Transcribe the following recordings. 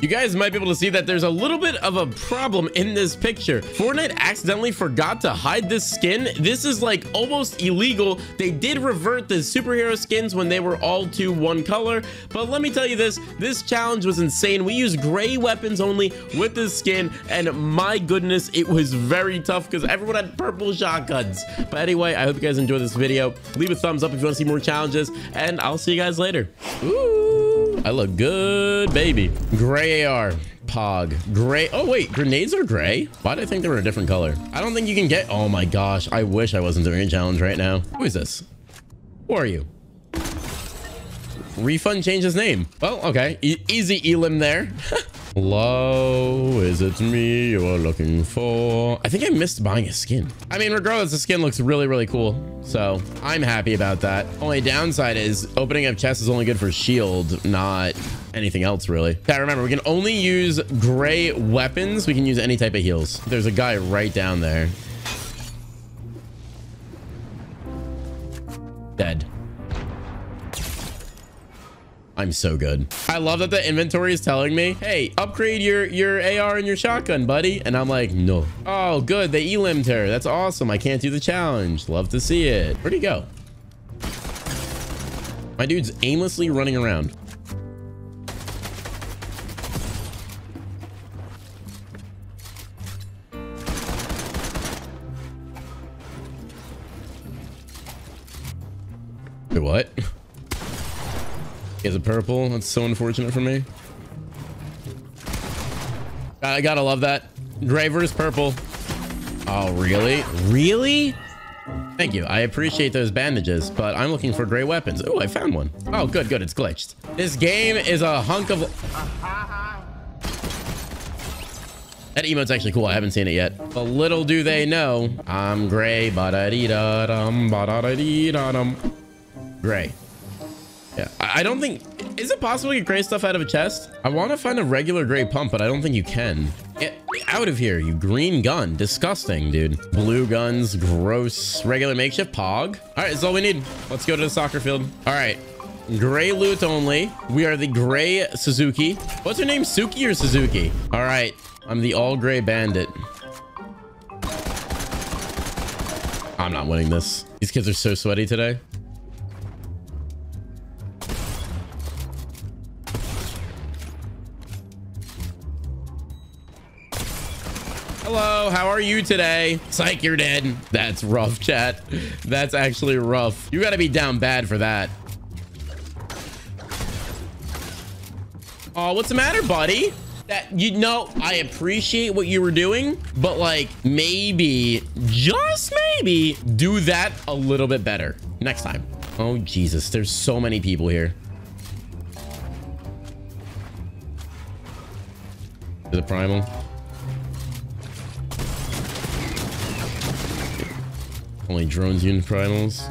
You guys might be able to see that there's a little bit of a problem in this picture. Fortnite accidentally forgot to hide this skin. This is like almost illegal. They did revert the superhero skins when they were all to one color. But let me tell you this, this challenge was insane. We used gray weapons only with this skin. And my goodness, it was very tough because everyone had purple shotguns. But anyway, I hope you guys enjoyed this video. Leave a thumbs up if you want to see more challenges. And I'll see you guys later. Ooh, I look good, baby. Gray AR. Pog. Gray. Oh, wait. Grenades are gray? Why did I think they were a different color? I don't think you can get... Oh, my gosh. I wish I wasn't doing a challenge right now. Who is this? Who are you? Refund changed his name. Well, okay. E easy Elim there. Hello, is it me you are looking for? I think I missed buying a skin. I mean, regardless, the skin looks really, really cool. So I'm happy about that. Only downside is opening up chests is only good for shield, not anything else really. Okay, remember, we can only use gray weapons. We can use any type of heals. There's a guy right down there. I'm so good. I love that the inventory is telling me, hey, upgrade your, your AR and your shotgun, buddy. And I'm like, no. Oh, good. They elimed her. That's awesome. I can't do the challenge. Love to see it. Where'd he go? My dude's aimlessly running around. Wait, what? He has a purple. That's so unfortunate for me. I gotta love that. Driver's purple. Oh, really? Really? Thank you. I appreciate those bandages, but I'm looking for gray weapons. Oh, I found one. Oh, good, good. It's glitched. This game is a hunk of... That emote's actually cool. I haven't seen it yet. But little do they know, I'm gray. Ba-da-dee-da-dum, ba-da-da-dee-da-dum. Gray. I don't think... Is it possible to get gray stuff out of a chest? I want to find a regular gray pump, but I don't think you can. Get out of here, you green gun. Disgusting, dude. Blue guns, gross. Regular makeshift pog. All right, that's all we need. Let's go to the soccer field. All right. Gray loot only. We are the gray Suzuki. What's her name? Suki or Suzuki? All right. I'm the all gray bandit. I'm not winning this. These kids are so sweaty today. Hello, how are you today? Psych, you're dead. That's rough, chat. That's actually rough. You gotta be down bad for that. Oh, what's the matter, buddy? That you know, I appreciate what you were doing, but like maybe, just maybe, do that a little bit better next time. Oh, Jesus, there's so many people here. The primal. Only drones unit primals.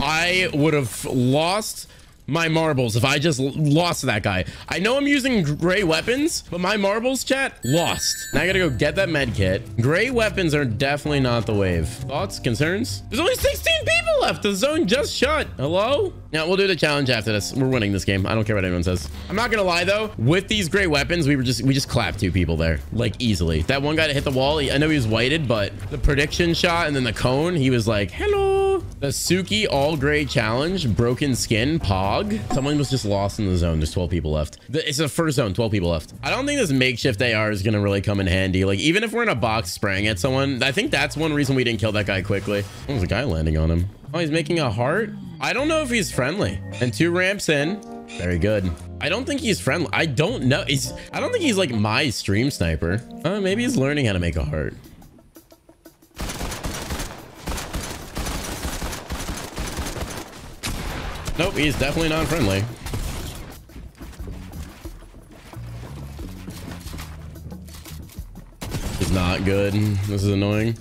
I would have lost my marbles if I just lost that guy. I know I'm using gray weapons, but my marbles, chat, lost. Now I gotta go get that med kit. Gray weapons are definitely not the wave. Thoughts, concerns? There's only 16 people left. The zone just shut. Hello? Now we'll do the challenge after this. We're winning this game. I don't care what anyone says. I'm not gonna lie though. With these gray weapons, we were just we just clapped two people there, like easily. That one guy that hit the wall, I know he was whited, but the prediction shot and then the cone, he was like, hello. The Suki all gray challenge, broken skin, pog. Someone was just lost in the zone. There's 12 people left. It's the first zone, 12 people left. I don't think this makeshift AR is gonna really come in handy. Like even if we're in a box spraying at someone, I think that's one reason we didn't kill that guy quickly. There's a guy landing on him. Oh, he's making a heart. I don't know if he's friendly. And two ramps in. Very good. I don't think he's friendly. I don't know. He's. I don't think he's like my stream sniper. Uh, maybe he's learning how to make a heart. Nope, he's definitely not friendly. He's not good. This is annoying.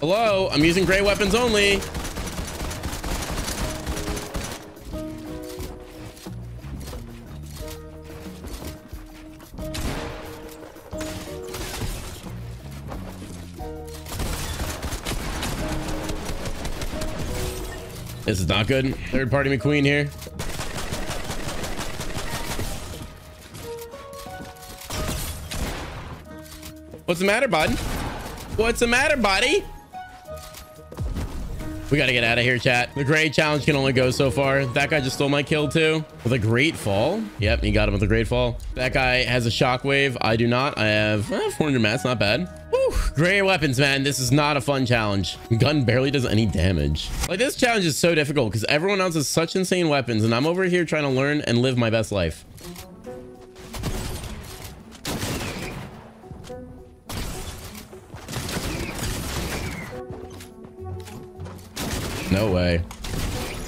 Hello, I'm using gray weapons only. This is not good. Third party McQueen here. What's the matter, bud? What's the matter, buddy? We got to get out of here, chat. The great challenge can only go so far. That guy just stole my kill too. With a great fall. Yep, he got him with a great fall. That guy has a shockwave. I do not. I have eh, 400 mats. Not bad. Whew. Great weapons, man. This is not a fun challenge. Gun barely does any damage. Like this challenge is so difficult because everyone else has such insane weapons and I'm over here trying to learn and live my best life. No way.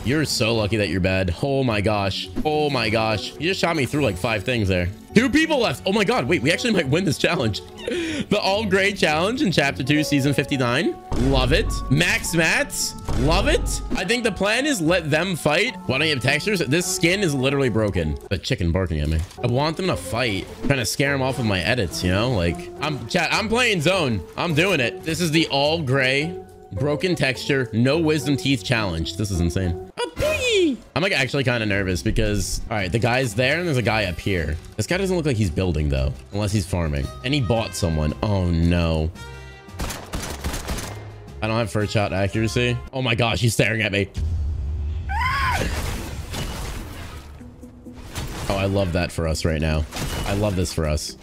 You're so lucky that you're bad. Oh my gosh. Oh my gosh. You just shot me through like five things there. Two people left. Oh my God. Wait, we actually might win this challenge. the all gray challenge in chapter two, season 59. Love it. Max mats. Love it. I think the plan is let them fight. Why don't you have textures? This skin is literally broken. The chicken barking at me. I want them to fight. trying to scare them off with my edits, you know? Like, I'm chat. I'm playing zone. I'm doing it. This is the all gray broken texture, no wisdom teeth challenge. This is insane. I'm like actually kind of nervous because, all right, the guy's there and there's a guy up here. This guy doesn't look like he's building though, unless he's farming. And he bought someone. Oh no. I don't have first shot accuracy. Oh my gosh, he's staring at me. Oh, I love that for us right now. I love this for us.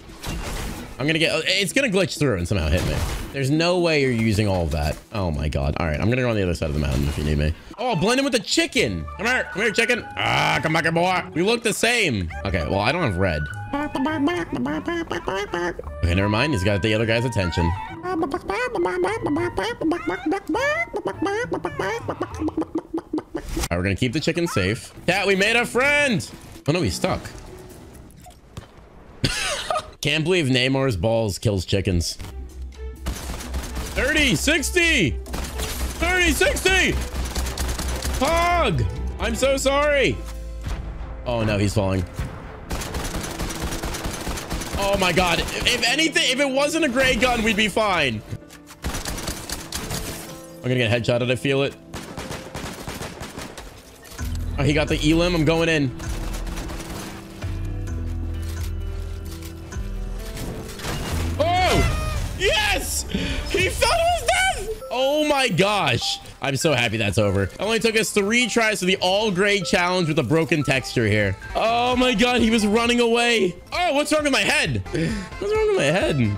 I'm gonna get it's gonna glitch through and somehow hit me. There's no way you're using all of that. Oh my god. All right i'm gonna go on the other side of the mountain if you need me. Oh blend in with the chicken. Come here come here chicken. Ah come back here boy. We look the same. Okay well i don't have red. Okay never mind. He's got the other guy's attention. All right we're gonna keep the chicken safe. Yeah we made a friend. Oh no he's stuck can't believe Neymar's balls kills chickens. 30, 60, 30, 60. Hog. I'm so sorry. Oh no, he's falling. Oh my God. If anything, if it wasn't a gray gun, we'd be fine. I'm gonna get headshotted. I feel it. Oh, he got the elim. I'm going in. Oh my gosh. I'm so happy that's over. It only took us three tries to the all gray challenge with a broken texture here. Oh my God. He was running away. Oh, what's wrong with my head? What's wrong with my head?